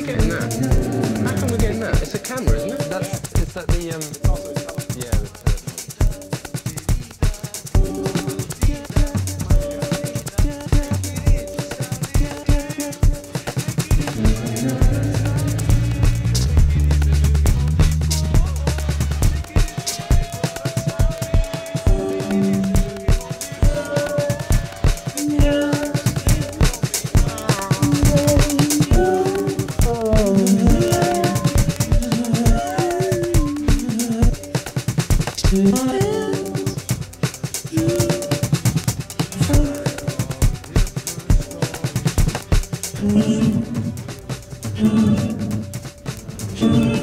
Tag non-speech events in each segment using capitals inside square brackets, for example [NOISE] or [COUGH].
we getting that? How come we're getting that? It's a camera, isn't it? That's, it's that the, um... 음.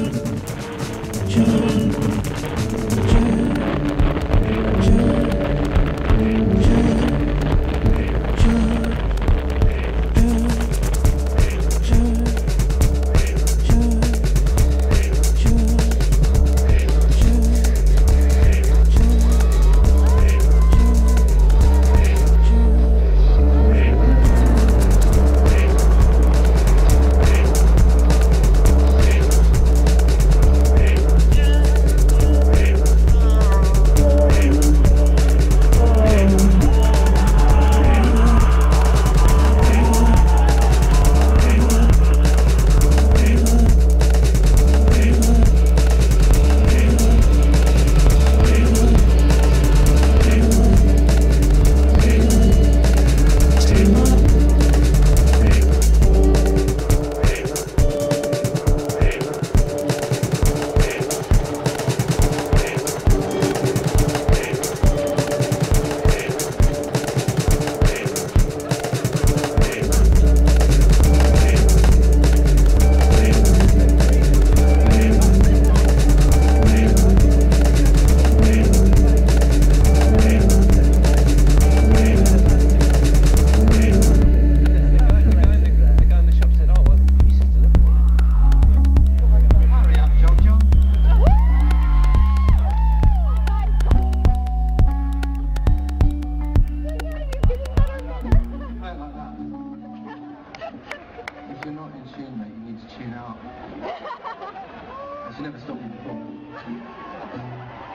You're not in tune, mate, you need to tune out. [LAUGHS] I should never stop you before.